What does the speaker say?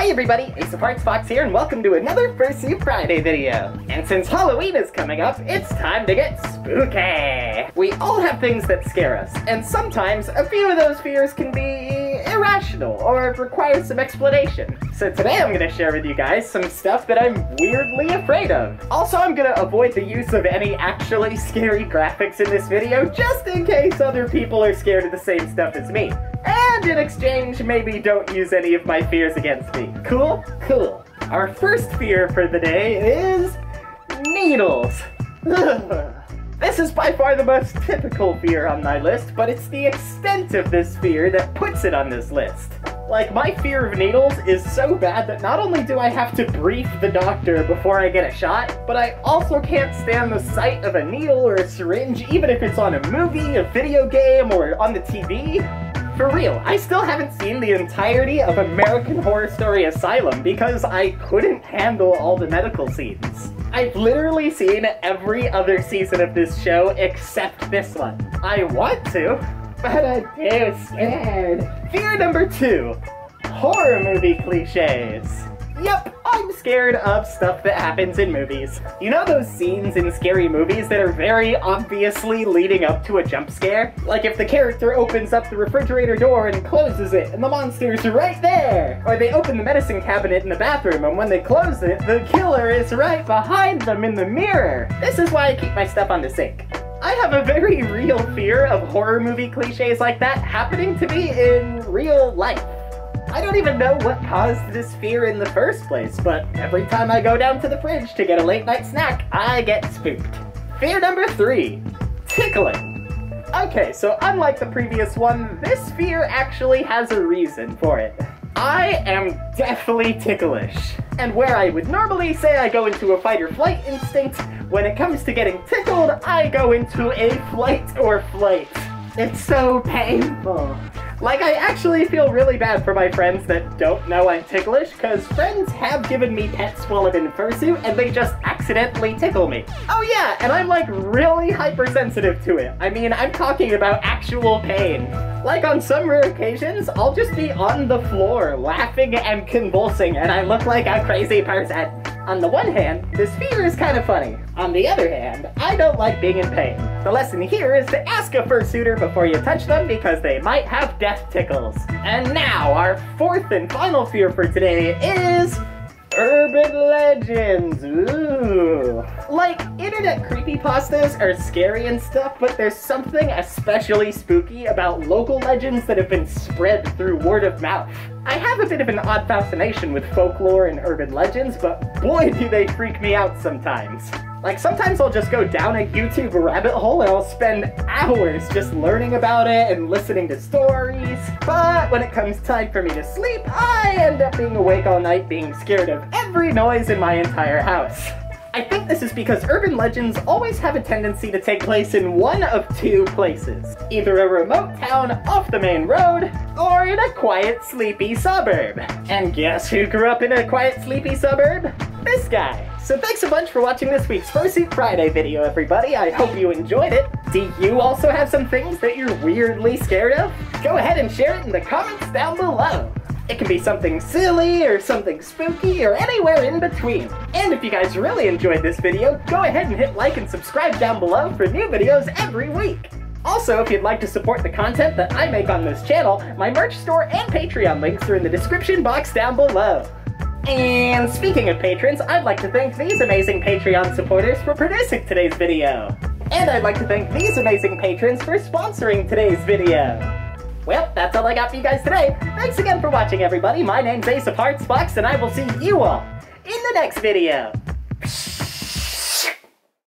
Hi everybody, Ace of Hearts Fox here, and welcome to another Fursuit Friday video. And since Halloween is coming up, it's time to get spooky! We all have things that scare us, and sometimes a few of those fears can be irrational or require some explanation. So today I'm gonna share with you guys some stuff that I'm weirdly afraid of. Also, I'm gonna avoid the use of any actually scary graphics in this video, just in case other people are scared of the same stuff as me. And in exchange, maybe don't use any of my fears against me. Cool? Cool. Our first fear for the day is needles. This is by far the most typical fear on my list, but it's the extent of this fear that puts it on this list. Like, my fear of needles is so bad that not only do I have to brief the doctor before I get a shot, but I also can't stand the sight of a needle or a syringe, even if it's on a movie, a video game, or on the TV. For real, I still haven't seen the entirety of American Horror Story Asylum because I couldn't handle all the medical scenes. I've literally seen every other season of this show except this one. I want to, but I'm too scared. Fear number two, horror movie cliches. Yep, I'm scared of stuff that happens in movies. You know those scenes in scary movies that are very obviously leading up to a jump scare? Like if the character opens up the refrigerator door and closes it and the monster's right there! Or they open the medicine cabinet in the bathroom and when they close it, the killer is right behind them in the mirror! This is why I keep my stuff on the sink. I have a very real fear of horror movie cliches like that happening to me in real life. I don't even know what caused this fear in the first place, but every time I go down to the fridge to get a late night snack, I get spooked. Fear number three, tickling. Okay, so unlike the previous one, this fear actually has a reason for it. I am deathly ticklish. And where I would normally say I go into a fight or flight instinct, when it comes to getting tickled, I go into a flight or flight. It's so painful. Like, I actually feel really bad for my friends that don't know I'm ticklish, because friends have given me pets while I'm in fursuit, and they just accidentally tickle me. Oh yeah, and I'm like really hypersensitive to it. I mean, I'm talking about actual pain. Like on some rare occasions, I'll just be on the floor laughing and convulsing, and I look like a crazy person. On the one hand, this fear is kind of funny. On the other hand, I don't like being in pain. The lesson here is to ask a fursuiter before you touch them because they might have death tickles. And now, our fourth and final fear for today is urban legends. Ooh. Like, internet creepypastas are scary and stuff, but there's something especially spooky about local legends that have been spread through word of mouth. I have a bit of an odd fascination with folklore and urban legends, but boy do they freak me out sometimes. Like, sometimes I'll just go down a YouTube rabbit hole and I'll spend hours just learning about it and listening to stories. But when it comes time for me to sleep, I end up being awake all night being scared of every noise in my entire house. I think this is because urban legends always have a tendency to take place in one of two places. Either a remote town off the main road, or in a quiet, sleepy suburb. And guess who grew up in a quiet, sleepy suburb? This guy. So thanks a bunch for watching this week's Fursuit Friday video, everybody. I hope you enjoyed it. Do you also have some things that you're weirdly scared of? Go ahead and share it in the comments down below. It can be something silly, or something spooky, or anywhere in between. And if you guys really enjoyed this video, go ahead and hit like and subscribe down below for new videos every week. Also, if you'd like to support the content that I make on this channel, my merch store and Patreon links are in the description box down below. And speaking of patrons, I'd like to thank these amazing Patreon supporters for producing today's video. And I'd like to thank these amazing patrons for sponsoring today's video. Well, that's all I got for you guys today. Thanks again for watching, everybody. My name's Ace of Hearts Fox, and I will see you all in the next video.